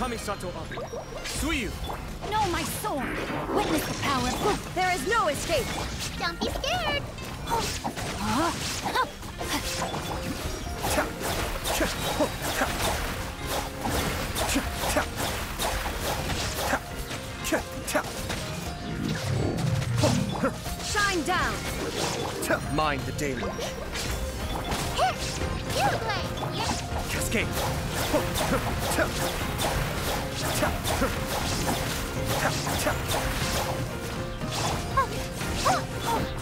Kamisato up. Suiyuu! No, my sword! Witness the power of... There is no escape! Don't be scared. Shine down! Mind the deluge. Hit. You blade. Yes. Cascade!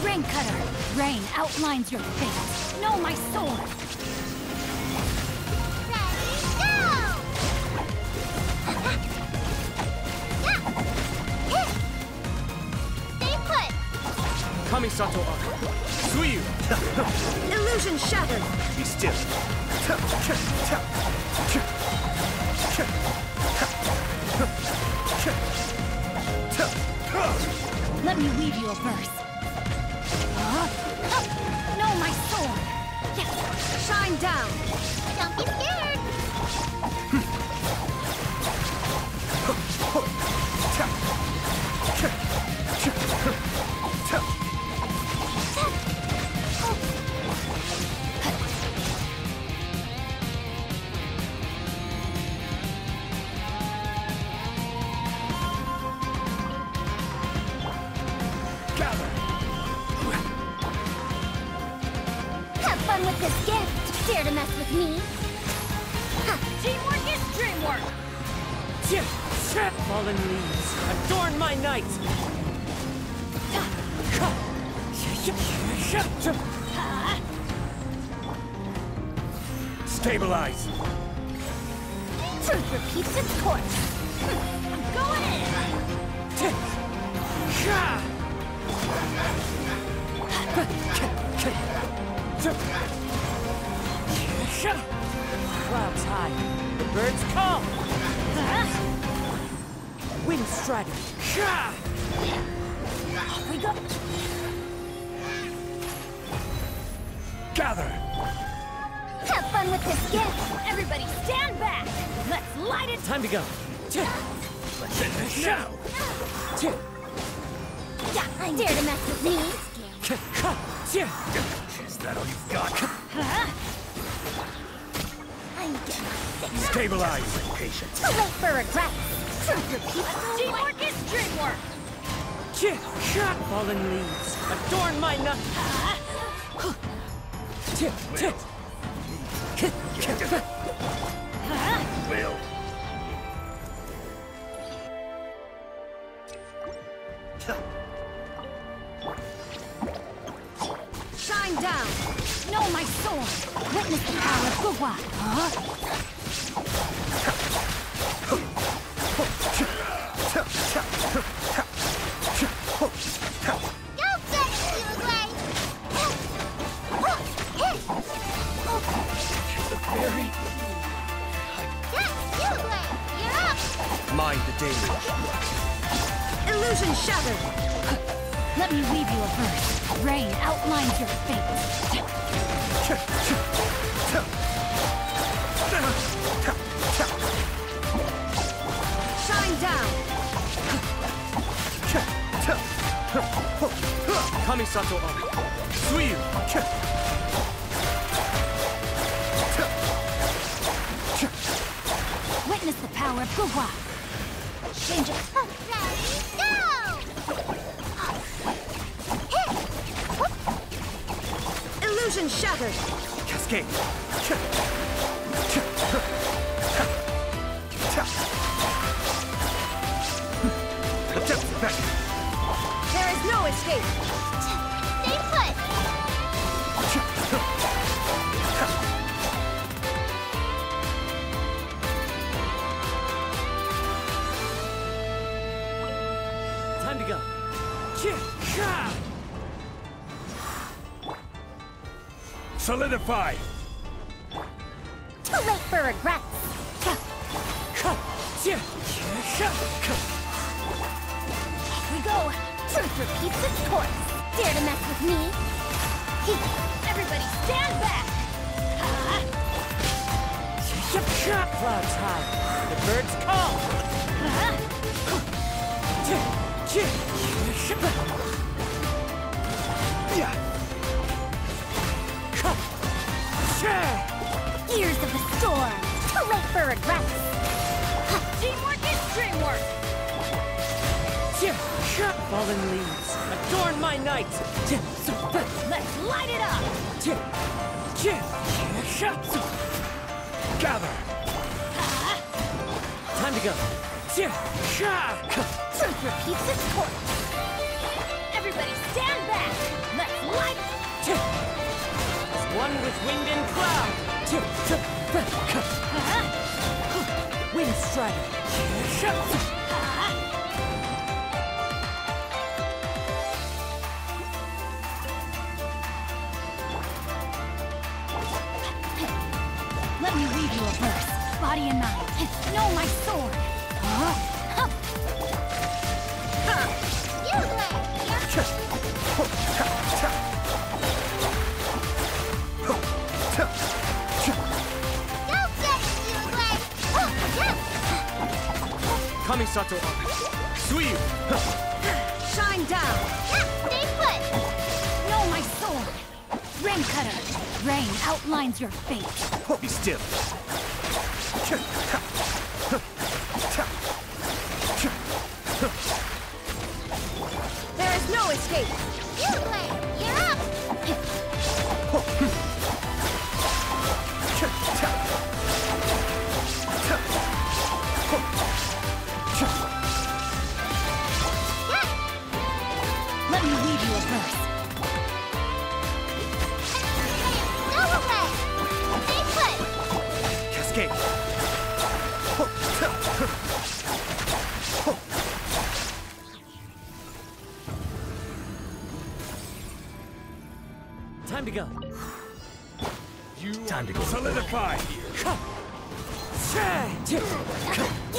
Rain Cutter! Rain outlines your fate. No, my sword! Ready, go. Stay put. Kamisato up. Suiyuu! Illusion shattered! Be still. Let me weave you a verse. Huh? No, my sword! Yes! Shine down! With me? Teamwork is dreamwork! Chip! Chip! Fallen leaves, adorn my night! Stabilize! Truth repeats its course. Hmm. I'm going Wind strider! Off we go! Gather! Have fun with this gift. Everybody stand back! Let's light it! Time to go! Let's end this now! Yeah, dare to mess with me? Is that all you've got? I'm getting sick. Stabilize! Too late for regrets. Truth repeats. Teamwork is dreamwork! Fallen leaves, adorn my night! Will. Shine down! No, my sword! Witness the power of Gugwa! Huh? Go get it, you blade. You blade. You're up. Mind the deluge. Illusion shattered! Let me weave you a verse. Rain outlines your fate. Shine down! Kamisato up. Suiyuu! Witness the power of Gugwa! Change it. Illusion shattered! Cascade! There is no escape! Stay put. Time to go! Solidify! Too late for regrets. Off we go. Truth repeats its course. Dare to mess with me? Everybody stand back! Shot clouds high. The birds call. Ears storm. Too late for regrets. Teamwork is dreamwork. Fallen leaves, adorn my night. Let's light it up. Gather. Time to go. Truth repeats its course. Everybody stand back. Let's light One with wind and cloud. Wind strider. Let me read you a verse, body and mind. Know my sword. Kamisato. Suiyuu. Shine down. Stay put! Know my sword. Rain cutter. Rain outlines your fate. Be still.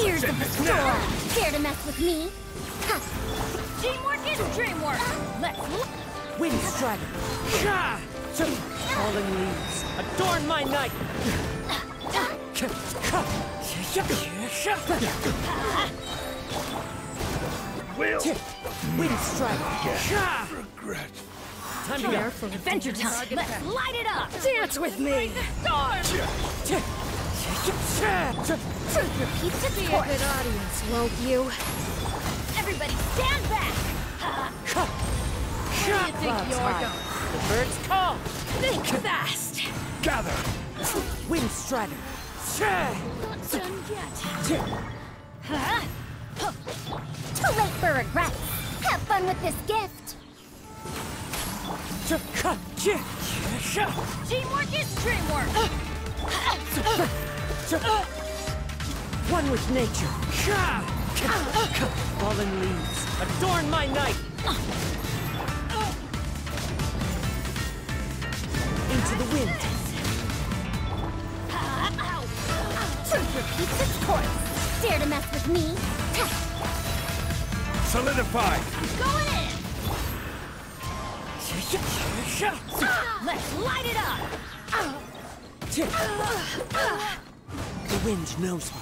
Ears of the storm. Dare to mess with me? Teamwork is dreamwork. Let's Wind strider. Fallen leaves, adorn my night. Will. Wind strider. Regret. Time to go. Adventure time. let's light it up. Dance with me. Truth repeats its Be a good audience, won't you? Everybody stand back. Shot think clouds you're high. going? The birds call. Think fast. Gather. Wind strider. Not done yet. Too late for regrets. Have fun with this gift. Teamwork is dreamwork. One with nature. Fallen leaves, adorn my night. Into the wind. Truth repeats its course. Dare to mess with me? Solidify. Going in. Let's light it up. The wind knows me.